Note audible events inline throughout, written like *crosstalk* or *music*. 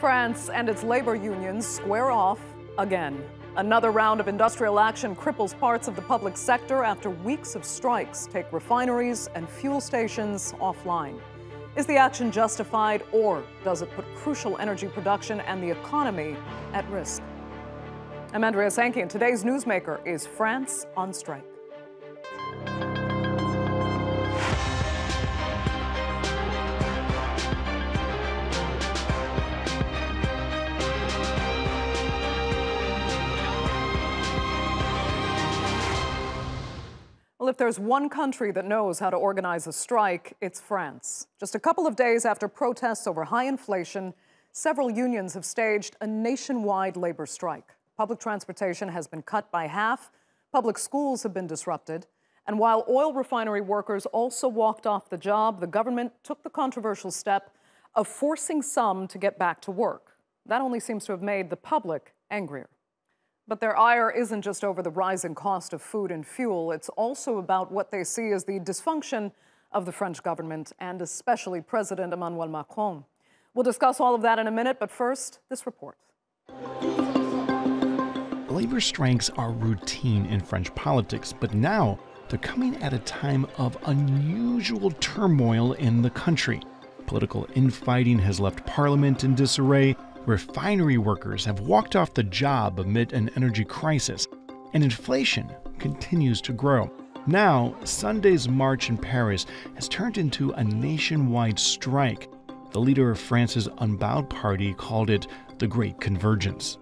France and its labor unions square off again. Another round of industrial action cripples parts of the public sector after weeks of strikes take refineries and fuel stations offline. Is the action justified or does it put crucial energy production and the economy at risk? I'm Andrea Sanke, and today's newsmaker is France on strike. If there's one country that knows how to organize a strike, it's France. Just a couple of days after protests over high inflation, several unions have staged a nationwide labor strike. Public transportation has been cut by half, public schools have been disrupted, and while oil refinery workers also walked off the job, the government took the controversial step of forcing some to get back to work. That only seems to have made the public angrier. But their ire isn't just over the rising cost of food and fuel, it's also about what they see as the dysfunction of the French government and especially President Emmanuel Macron. We'll discuss all of that in a minute, but first, this report. Labor strikes are routine in French politics, but now they're coming at a time of unusual turmoil in the country. Political infighting has left parliament in disarray, refinery workers have walked off the job amid an energy crisis, and inflation continues to grow. Now, Sunday's march in Paris has turned into a nationwide strike. The leader of France's Unbowed Party called it the Great Convergence.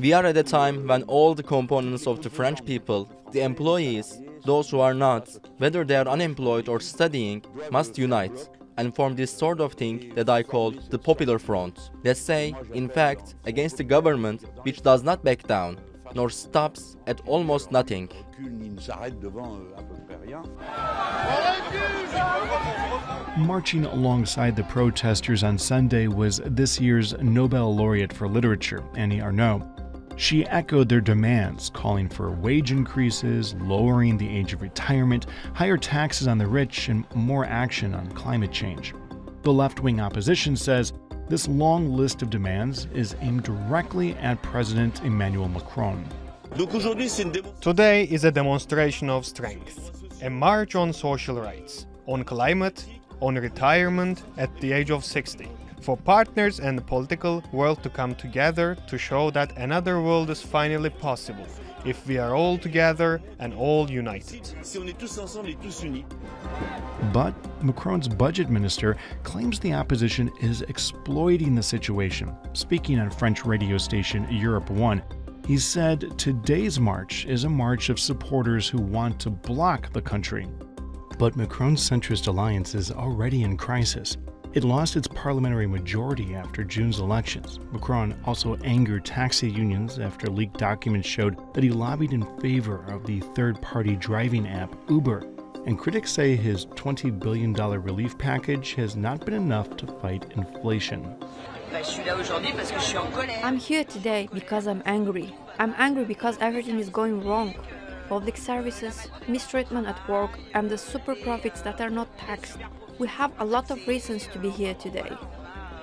We are at a time when all the components of the French people, the employees, those who are not, whether they are unemployed or studying, must unite and form this sort of thing that I call the popular front. Let's say, in fact, against the government which does not back down, nor stops at almost nothing. Marching alongside the protesters on Sunday was this year's Nobel laureate for literature, Annie Ernaux. She echoed their demands, calling for wage increases, lowering the age of retirement, higher taxes on the rich, and more action on climate change. The left wing opposition says this long list of demands is aimed directly at President Emmanuel Macron. Today is a demonstration of strength, a march on social rights, on climate, on retirement at the age of 60 for partners and the political world to come together to show that another world is finally possible if we are all together and all united. But Macron's budget minister claims the opposition is exploiting the situation. Speaking on French radio station Europe 1, he said today's march is a march of supporters who want to block the country. But Macron's centrist alliance is already in crisis. It lost its parliamentary majority after June's elections. Macron also angered taxi unions after leaked documents showed that he lobbied in favor of the third party driving app Uber. And critics say his $20 billion relief package has not been enough to fight inflation. I'm here today because I'm angry. I'm angry because everything is going wrong. Public services, mistreatment at work, and the super profits that are not taxed. We have a lot of reasons to be here today.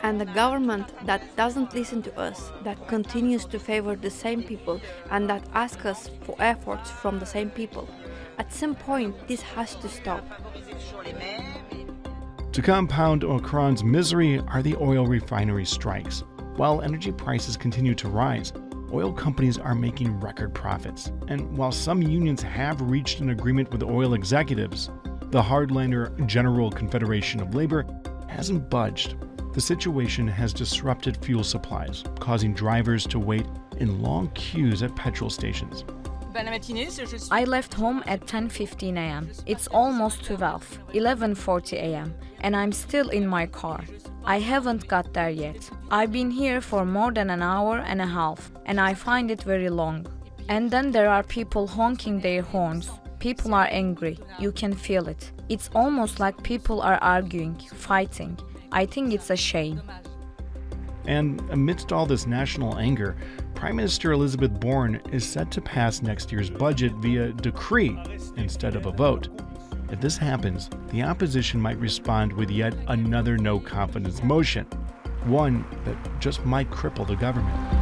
And the government that doesn't listen to us, that continues to favor the same people, and that asks us for efforts from the same people. At some point, this has to stop. To compound Macron's misery are the oil refinery strikes. While energy prices continue to rise, oil companies are making record profits. And while some unions have reached an agreement with oil executives, the hardliner General Confederation of Labor hasn't budged. The situation has disrupted fuel supplies, causing drivers to wait in long queues at petrol stations. I left home at 10:15 a.m. It's almost 12, 11:40 a.m., and I'm still in my car. I haven't got there yet. I've been here for more than an hour and a half, and I find it very long. And then there are people honking their horns, People are angry. You can feel it. It's almost like people are arguing, fighting. I think it's a shame. And amidst all this national anger, Prime Minister Elizabeth Borne is set to pass next year's budget via decree instead of a vote. If this happens, the opposition might respond with yet another no confidence motion. one that just might cripple the government.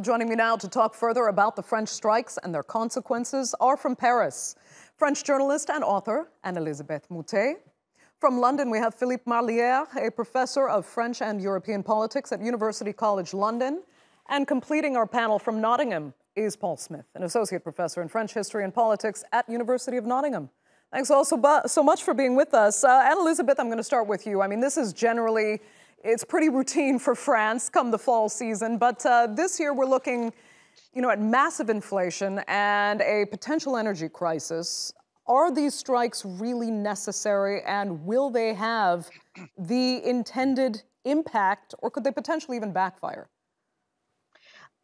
Well, joining me now to talk further about the French strikes and their consequences are from Paris, French journalist and author Anne-Elisabeth Moutet. From London, we have Philippe Marlière, a professor of French and European politics at University College London. And completing our panel from Nottingham is Paul Smith, an associate professor in French history and politics at University of Nottingham. Thanks all so, much for being with us. Uh, Anne-Elisabeth, I'm going to start with you. I mean, this is generally, it's pretty routine for France come the fall season, but uh, this year we're looking, you know, at massive inflation and a potential energy crisis. Are these strikes really necessary and will they have the intended impact or could they potentially even backfire?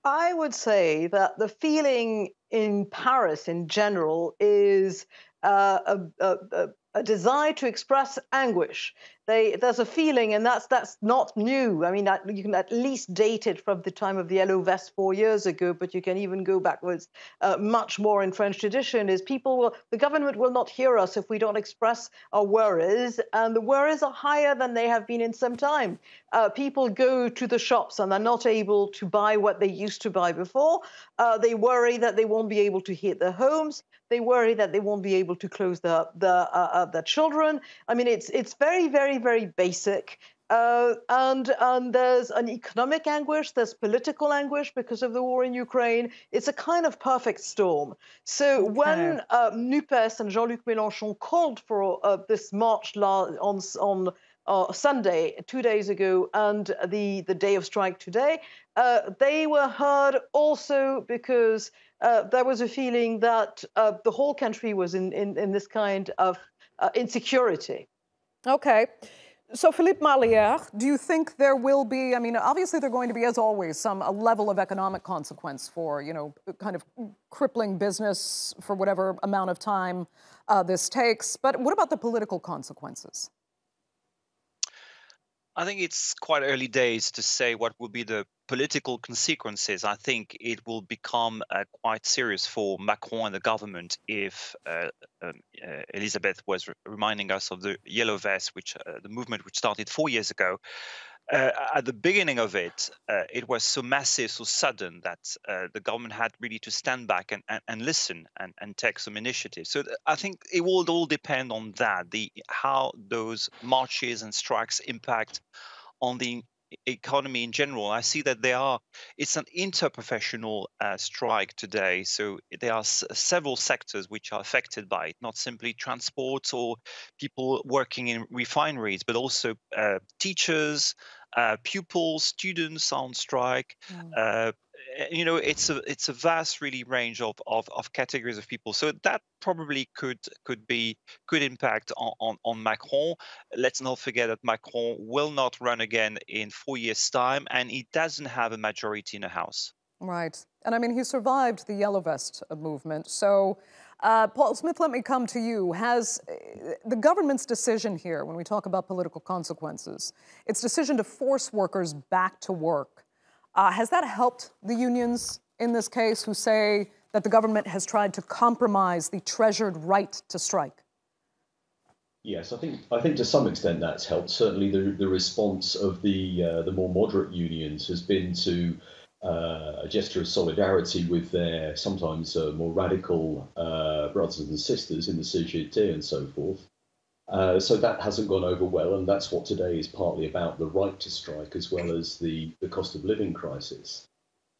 I would say that the feeling in Paris in general is uh, a, a, a, a desire to express anguish. They, there's a feeling, and that's that's not new. I mean, you can at least date it from the time of the yellow vest four years ago, but you can even go backwards uh, much more in French tradition. Is people will the government will not hear us if we don't express our worries, and the worries are higher than they have been in some time. Uh, people go to the shops and they're not able to buy what they used to buy before. Uh, they worry that they won't be able to heat their homes. They worry that they won't be able to close the the uh, uh, the children. I mean, it's it's very very very basic. Uh, and and there's an economic anguish, there's political anguish because of the war in Ukraine. It's a kind of perfect storm. So okay. when uh, Nupes and Jean-Luc Mélenchon called for uh, this march on on uh, Sunday, two days ago, and the the day of strike today, uh, they were heard also because uh, there was a feeling that uh, the whole country was in, in, in this kind of uh, insecurity. Okay. So, Philippe Marlière, do you think there will be, I mean, obviously there are going to be, as always, some a level of economic consequence for, you know, kind of crippling business for whatever amount of time uh, this takes. But what about the political consequences? I think it's quite early days to say what will be the political consequences. I think it will become uh, quite serious for Macron and the government if uh, um, uh, Elisabeth was re- reminding us of the Yellow Vest, which uh, the movement which started four years ago. Uh, at the beginning of it, uh, it was so massive, so sudden that the government had really to stand back and, and, and listen and, and take some initiative. So I think it will all depend on that, the how those marches and strikes impact on the economy in general. I see that there are it's an interprofessional uh, strike today, so there are s- several sectors which are affected by it, not simply transport or people working in refineries, but also uh, teachers, uh, pupils, students on strike, mm. Uh, Eh, you know it's a it's a vast really range of, of, of categories of people. So that probably could could be could impact on, on, on macron. Let's not forget that macron will not run again in four years time and he doesn't have a majority in the house. Right. And i mean he survived the yellow vest movement. So uh, Paul Smith, let me come to you. Has uh, the government's decision here, when we talk about political consequences, its decision to force workers back to work, uh, has that helped the unions in this case who say that the government has tried to compromise the treasured right to strike? Yes, I think I think to some extent that's helped. Certainly, the the response of the uh, the more moderate unions has been to uh, a gesture of solidarity with their sometimes uh, more radical uh, brothers and sisters in the CGT and so forth. Uh, so that hasn't gone over well, and that's what today is partly about the right to strike as well as the, the cost of living crisis.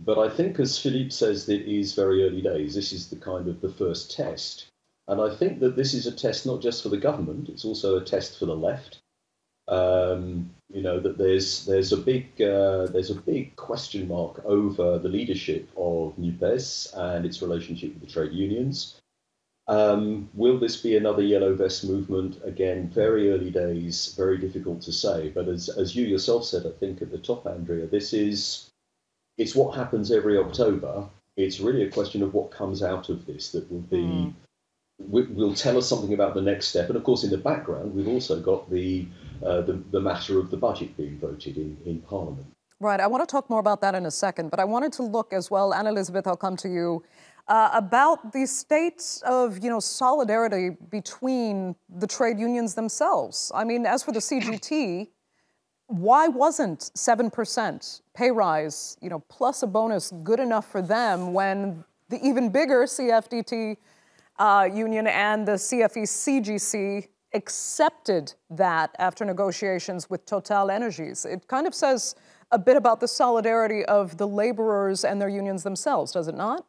But I think, as Philippe says, it is very early days. This is the kind of the first test. And I think that this is a test not just for the government, it's also a test for the left. Um, you know that there's there's a big uh, there's a big question mark over the leadership of Nupes and its relationship with the trade unions. Um, will this be another yellow vest movement? Again, very early days, very difficult to say. But as, as you yourself said, I think at the top, Andrea, this is it's what happens every October. It's really a question of what comes out of this that will be mm. will tell us something about the next step. And of course, in the background, we've also got the uh, the, the matter of the budget being voted in in Parliament. Right. I want to talk more about that in a second, but I wanted to look as well, Anne Elisabeth. I'll come to you uh, about the state of you know solidarity between the trade unions themselves. I mean, as for the CGT, why wasn't 7% pay rise, you know, plus a bonus good enough for them when the even bigger CFDT uh, union and the CFE CGC accepted that after negotiations with Total Energies? It kind of says a bit about the solidarity of the laborers and their unions themselves, does it not?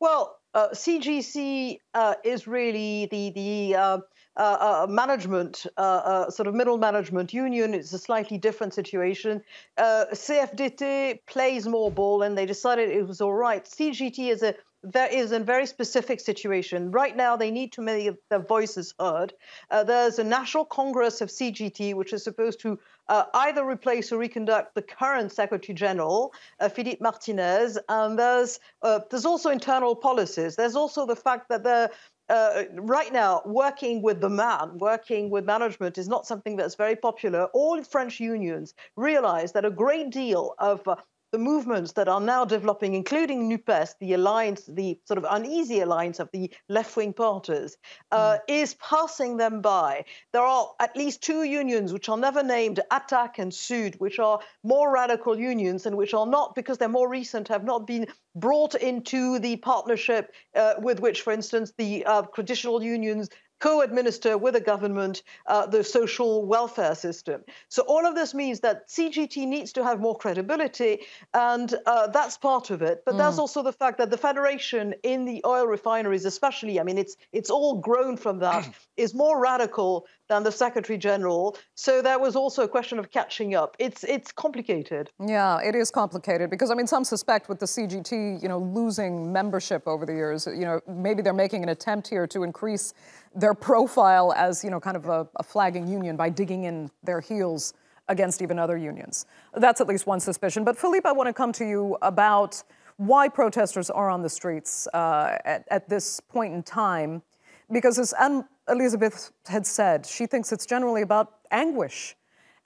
Well, uh, CGC uh, is really the the uh, uh, uh management, uh, sort of middle management union. It's a slightly different situation. CFDT plays more ball, and they decided it was all right. CGT is a there is a very specific situation. Right now, they need to make their voices heard. Uh, there's a National Congress of CGT, which is supposed to uh, either replace or reconduct the current Secretary General, uh, Philippe Martinez. And there's uh, there's also internal policies. There's also the fact that the uh, right now, working with the man, working with management is not something that's very popular. All French unions realize that a great deal of uh, the movements that are now developing, including NUPES, the alliance, the sort of uneasy alliance of the left wing parties, uh, mm. is passing them by. There are at least two unions which are never named, Attac and Sud, which are more radical unions and which are not, because they're more recent, have not been brought into the partnership uh, with which, for instance, the uh, traditional unions co-administer with the government uh, the social welfare system. So all of this means that CGT needs to have more credibility, and uh, that's part of it. But mm. there's also the fact that the federation in the oil refineries, especially, I mean, it's it's all grown from that, *clears throat* is more radical than the Secretary General. So there was also a question of catching up. It's it's complicated. Yeah, it is complicated because I mean, some suspect with the CGT, you know, losing membership over the years, you know, maybe they're making an attempt here to increase their profile as, you know, kind of a, a flagging union by digging in their heels against even other unions. That's at least one suspicion. But Philippe, I want to come to you about why protesters are on the streets uh, at, at this point in time because as Anne Elisabeth had said, she thinks it's generally about anguish.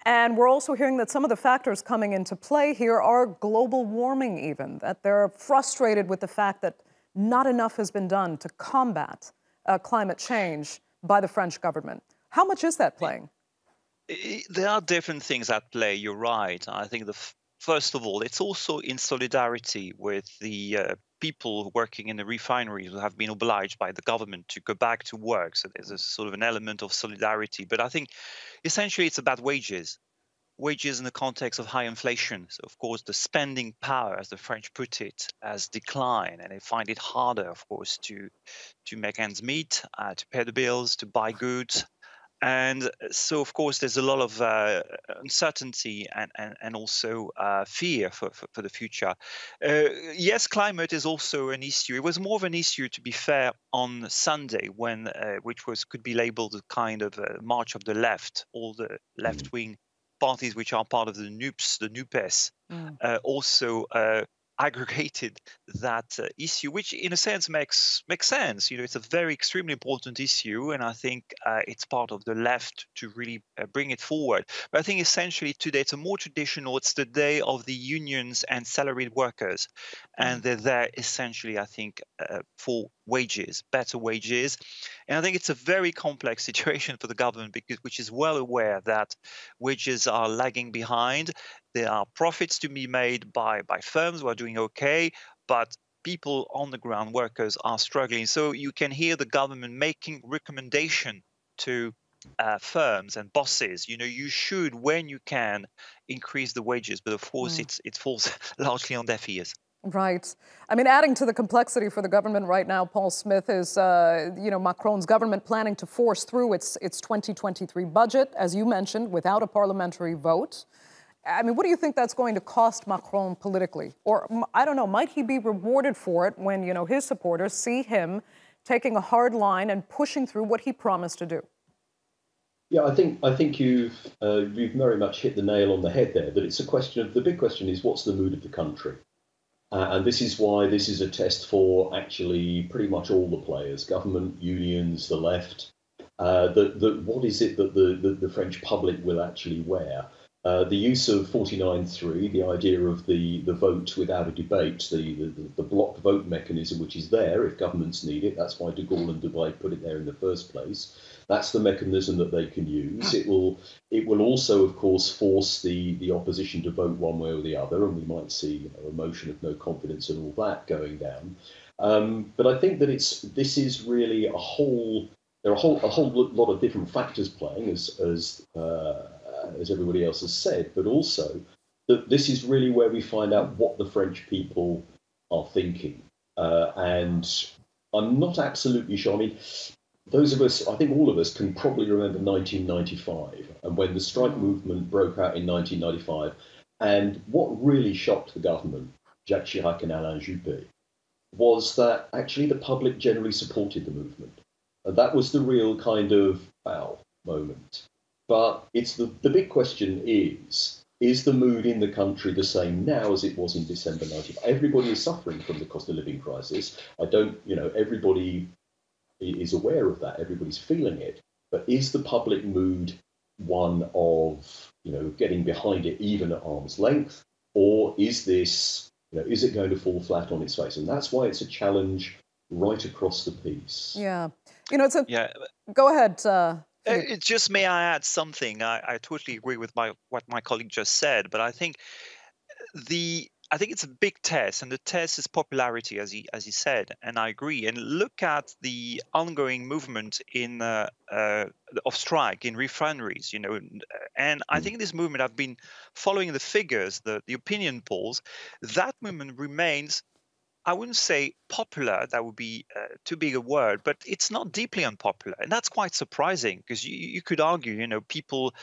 And we're also hearing that some of the factors coming into play here are global warming, even, that they're frustrated with the fact that not enough has been done to combat uh, climate change by the French government. How much is that playing? There are different things at play, you're right. I think the first of all, it's also in solidarity with the uh, people working in the refineries who have been obliged by the government to go back to work. So there's a sort of an element of solidarity. But I think essentially it's about wages. Wages in the context of high inflation. So, of course, the spending power, as the French put it, has declined, and they find it harder, of course, to to make ends meet, uh, to pay the bills, to buy goods, and uh, so of course there's a lot of uh, uncertainty and, and, and also uh, fear for, for, for, the future. Uh, yes climate is also an issue. It was more of an issue to be fair on sunday when uh, which was could be labeled a kind of a march of the left. All the left wing parties which are part of the NUPES the NUPES mm. Uh, also aggregated that uh, issue, which in a sense makes makes sense. You know, it's a very extremely important issue, and I think uh, it's part of the left to really uh, bring it forward. But I think essentially today it's a more traditional. It's the day of the unions and salaried workers, and mm. they're there essentially, I think, uh, for wages, better wages. And I think it's a very complex *laughs* situation for the government because which is well aware that wages are lagging behind. There are profits to be made by by firms who are doing okay, but people on the ground, workers, are struggling. So you can hear the government making recommendation to uh, firms and bosses. You know, you should, when you can, increase the wages, but of course, mm. it's it falls *laughs* largely on deaf ears. Right. I mean, adding to the complexity for the government right now, Paul Smith is, uh, you know, Macron's government planning to force through its its 2023 budget, as you mentioned, without a parliamentary vote. I mean, what do you think that's going to cost Macron politically? Or, I don't know, might he be rewarded for it when, you know, his supporters see him taking a hard line and pushing through what he promised to do? Yeah, I think I think you've uh, you've very much hit the nail on the head there. That it's a question of the big question is what's the mood of the country, uh, and this is why this is a test for actually pretty much all the players, government, unions, the left. Uh, that that what is it that the, the, the French public will actually wear? Uh, the use of 49.3, the idea of the, the vote without a debate, the, the, the block vote mechanism, which is there if governments need it. That's why de Gaulle and Debré put it there in the first place. That's the mechanism that they can use. It will it will also, of course, force the, the opposition to vote one way or the other, and we might see you know, a motion of no confidence and all that going down. Um, but I think that it's this is really a whole there are a whole a whole lot of different factors playing as as uh, as everybody else has said, but also that this is really where we find out what the French people are thinking. Uh, and I'm not absolutely sure. I mean, those of us, I think all of us, can probably remember 1995 and when the strike movement broke out in 1995. And what really shocked the government, Jacques Chirac and Alain Juppé, was that actually the public generally supported the movement. And that was the real kind of wow moment. But it's the, the big question is is the mood in the country the same now as it was in December 95? Everybody is suffering from the cost of living crisis. I don't, you know, everybody is aware of that. Everybody's feeling it. But is the public mood one of, you know, getting behind it even at arm's length? Or is this, you know, is it going to fall flat on its face? And that's why it's a challenge right across the piece. Yeah. You know, it's a. Yeah. Go ahead. Uh, it just may I add something? I, I totally agree with my what my colleague just said, but I think the I think it's a big test, and the test is popularity, as he as he said, and I agree. And look at the ongoing movement in uh, uh, of strike in refineries, you know, and I mm. think this movement. I've been following the figures, the the opinion polls. That movement remains I wouldn't say popular, that would be uh, too big a word, but it's not deeply unpopular. And that's quite surprising because you, you could argue, you know, people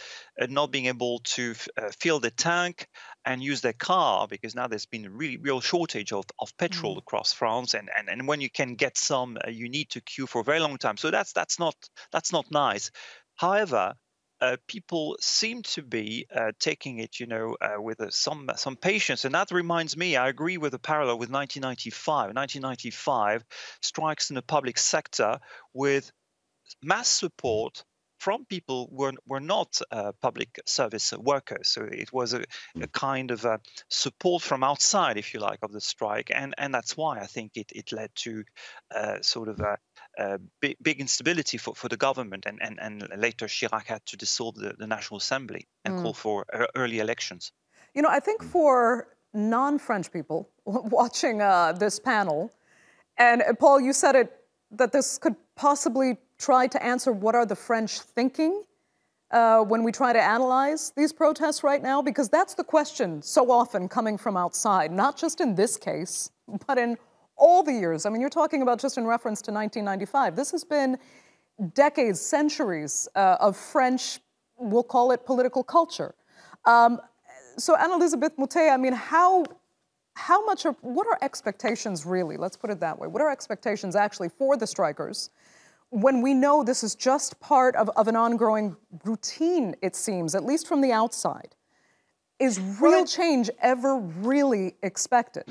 uh, not being able to f- uh, fill the tank and use their car because now there's been a really real shortage of, of petrol mm. across France. And, and, and when you can get some, uh, you need to queue for a very long time. So that's, that's, not, that's not nice. However, uh, people seem to be uh, taking it, you know, uh, with uh, some some patience, and that reminds me. I agree with the parallel with 1995. 1995 strikes in the public sector with mass support from people who were, were not uh, public service workers. So it was a, a mm. kind of a support from outside, if you like, of the strike. And, and that's why I think it, it led to uh, sort of a, uh, big, big, instability for, for the government, and, and, and later Chirac had to dissolve the, the National Assembly and mm. call for early elections. You know, I think for non French people *laughs* watching uh, this panel, and uh, Paul, you said it that this could possibly try to answer what are the French thinking uh, when we try to analyze these protests right now? Because that's the question so often coming from outside, not just in this case, but in all the years. I mean, you're talking about just in reference to 1995. This has been decades, centuries uh, of French, we'll call it political culture. Um, so, Anne Elisabeth Moutet, I mean, how how much are what are expectations really? Let's put it that way. What are expectations actually for the strikers when we know this is just part of, of an ongoing routine, it seems, at least from the outside? Is real change ever really expected?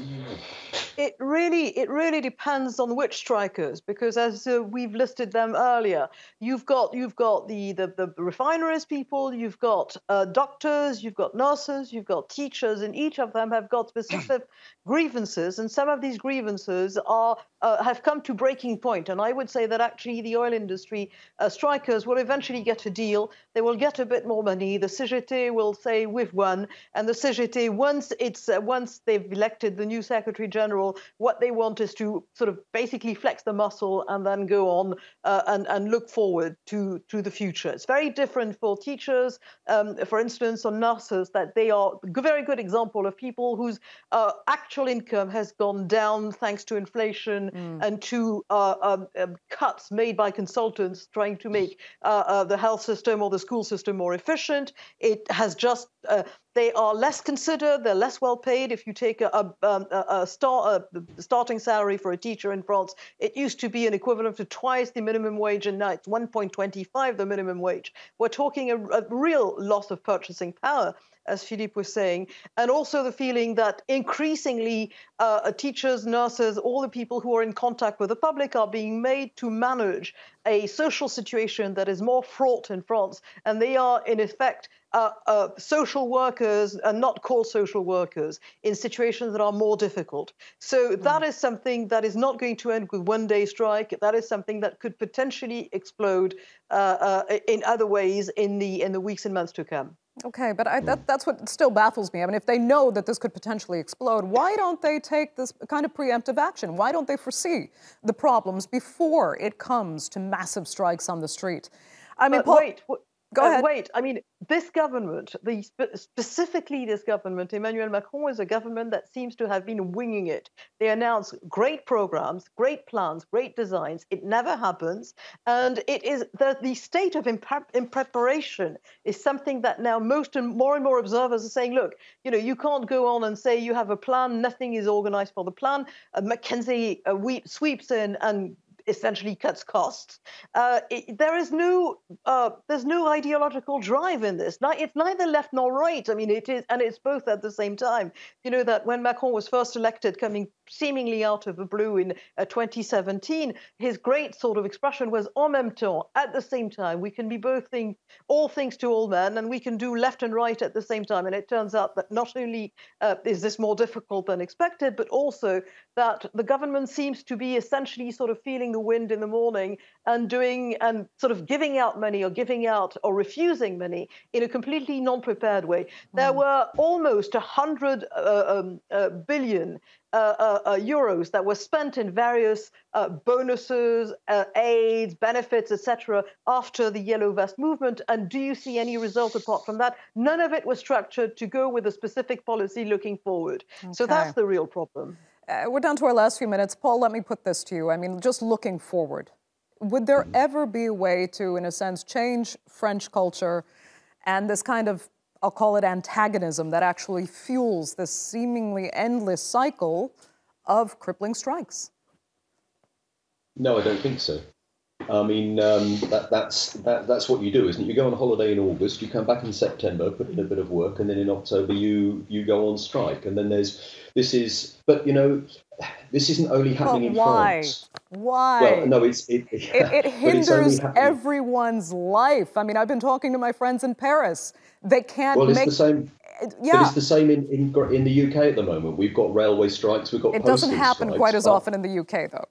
It really, it really depends on which strikers, because as uh, we've listed them earlier, you've got you've got the the, the refineries people, you've got uh, doctors, you've got nurses, you've got teachers, and each of them have got specific *clears throat* grievances, and some of these grievances are uh, have come to breaking point. And I would say that actually the oil industry uh, strikers will eventually get a deal. They will get a bit more money. The CGT will say we've won, and the CGT once it's uh, once they've elected the new secretary general what they want is to sort of basically flex the muscle and then go on uh, and, and look forward to, to the future. It's very different for teachers, um, for instance, or nurses, that they are a very good example of people whose uh, actual income has gone down thanks to inflation mm. and to uh, um, um, cuts made by consultants trying to make uh, uh, the health system or the school system more efficient. It has just uh, they are less considered. They're less well paid. If you take a, a, um, a, a, star, a, starting salary for a teacher in France, it used to be an equivalent to twice the minimum wage, and now it's 1.25 the minimum wage. We're talking a, real loss of purchasing power. As Philippe was saying, and also the feeling that increasingly uh, teachers, nurses, all the people who are in contact with the public are being made to manage a social situation that is more fraught in France, and they are in effect uh, uh, social workers and not called social workers in situations that are more difficult. So mm. that is something that is not going to end with one day strike. That is something that could potentially explode uh, uh in other ways in the in the weeks and months to come. Okay, but I, that, that's what still baffles me. I mean, if they know that this could potentially explode, why don't they take this kind of preemptive action? Why don't they foresee the problems before it comes to massive strikes on the street? I mean, Paul, wait, Go uh. Wait, I mean, this government, the specifically this government, Emmanuel Macron, is a government that seems to have been winging it. They announce great programs, great plans, great designs. It never happens, and it is the the state of in preparation is something that now most and more and more observers are saying, look, you know, you can't go on and say you have a plan, nothing is organized for the plan. Uh, McKinsey uh, sweeps in and essentially cuts costs. Uh, it, there is no uh, there's no ideological drive in this. It's neither left nor right. I mean, it is, and it's both at the same time. You know that when Macron was first elected, coming seemingly out of the blue in uh, 2017, his great sort of expression was en même temps, at the same time. We can be both thing, all things to all men, and we can do left and right at the same time. And it turns out that not only uh, is this more difficult than expected, but also that the government seems to be essentially sort of feeling the wind in the morning and doing and sort of giving out money or giving out or refusing money in a completely non-prepared way. Mm. There were almost a hundred uh, um, uh, billion uh, uh, uh, euros that were spent in various uh, bonuses, aids, benefits, etc., after the Yellow Vest movement. And do you see any result apart from that? None of it was structured to go with a specific policy looking forward. Okay. So that's the real problem. Uh, we're down to our last few minutes. Paul, let me put this to you. I mean, just looking forward, would there ever be a way to, in a sense, change French culture and this kind of, I'll call it antagonism, that actually fuels this seemingly endless cycle of crippling strikes? No, I don't think so. I mean, um, that, that's that, that's what you do, isn't it? You go on holiday in August, you come back in September, put in a bit of work, and then in October you you go on strike. And then there's this is, but you know, this isn't only happening in France. Why? Well, no, it's it, it, it *laughs* hinders everyone's life. I mean, I've been talking to my friends in Paris. They can't. Well, it's make, the same. Yeah. But it's the same in, in in the UK at the moment. We've got railway strikes. We've got. It doesn't happen strikes, quite as often in the UK, though.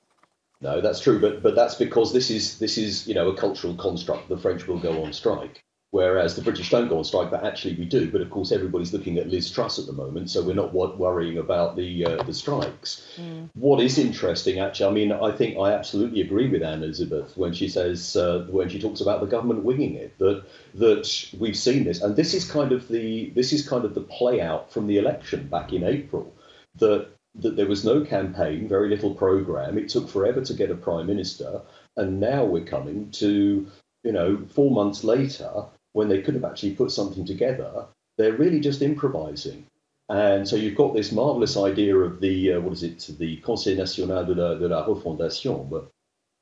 No, that's true, but but that's because this is this is you know a cultural construct. The French will go on strike, whereas the British don't go on strike. But actually, we do. But of course, everybody's looking at Liz Truss at the moment, so we're not worrying about the uh, the strikes. Mm. What is interesting, actually, I mean, I think I absolutely agree with Anne Elisabeth when she says uh, when she talks about the government winging it that that we've seen this, and this is kind of the this is kind of the play out from the election back in April that that there was no campaign, very little program. It took forever to get a prime minister, and now we're coming to, you know, four months later when they could have actually put something together. They're really just improvising. And so you've got this marvelous idea of the, uh, what is it, the Conseil National de la, de la Refondation, but,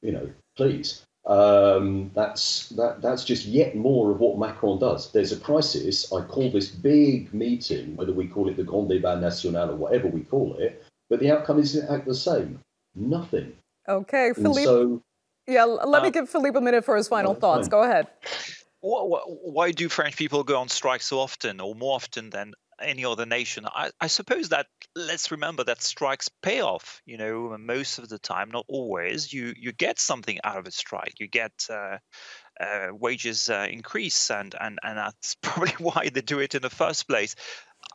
you know, please. Um, that's that, that's just yet more of what Macron does. There's a crisis. I call this big meeting, whether we call it the Grand Débat National or whatever we call it, but the outcome is the same. Nothing. Okay, Philippe. So, yeah, let uh, me give Philippe a minute for his final thoughts. Fine. Go ahead. Why do French people go on strike so often, or more often than any other nation. I, I, suppose that let's remember that strikes pay off. You know, most of the time, not always. You you get something out of a strike. You get uh, uh, wages uh, increase, and and and that's *laughs* probably why they do it in the first place.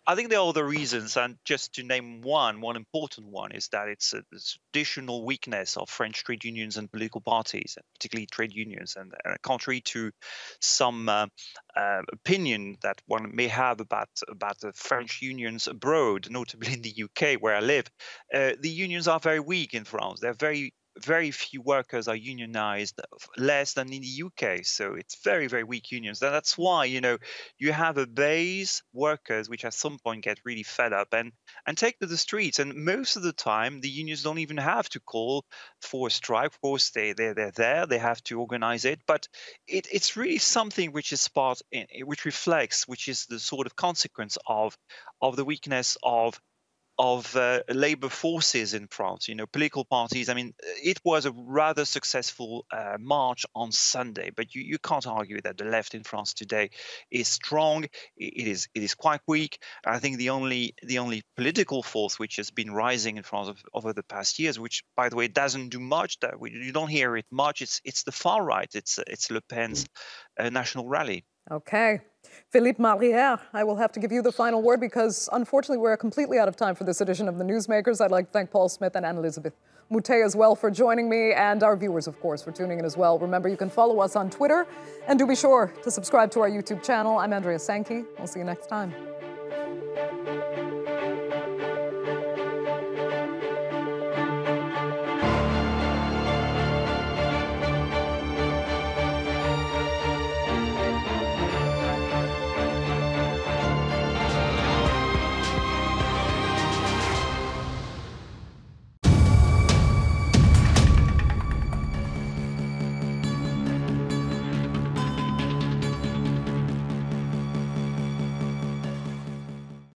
I think there are other reasons, and just to name one, one important one is that it's a, traditional weakness of French trade unions and political parties, particularly trade unions. And uh, contrary to some uh, uh, opinion that one may have about about the French unions abroad, notably in the UK where I live, uh, the unions are very weak in France. They're very very few workers are unionized, less than in the UK. So it's very, very weak unions. And that's why, you know, you have a base workers which at some point get really fed up and, and take to the streets. And most of the time, the unions don't even have to call for a strike. Of course, they, they're, they're there, they have to organize it. But it, it's really something which is part, in, which reflects, which is the sort of consequence of, of the weakness of of uh, labor forces in France, you know, political parties. I mean, it was a rather successful uh, march on Sunday, but you, you can't argue that the left in France today is strong. It is it is quite weak. I think the only the only political force which has been rising in France of, over the past years, which by the way doesn't do much, that we, you don't hear it much. It's it's the far right. It's it's Le Pen's uh, national rally. Okay. Philippe Marlière, I will have to give you the final word because unfortunately we're completely out of time for this edition of the Newsmakers. I'd like to thank Paul Smith and Anne-Elisabeth Moutet as well for joining me and our viewers, of course, for tuning in as well. Remember, you can follow us on Twitter and do be sure to subscribe to our YouTube channel. I'm Andrea Sanke. We'll see you next time.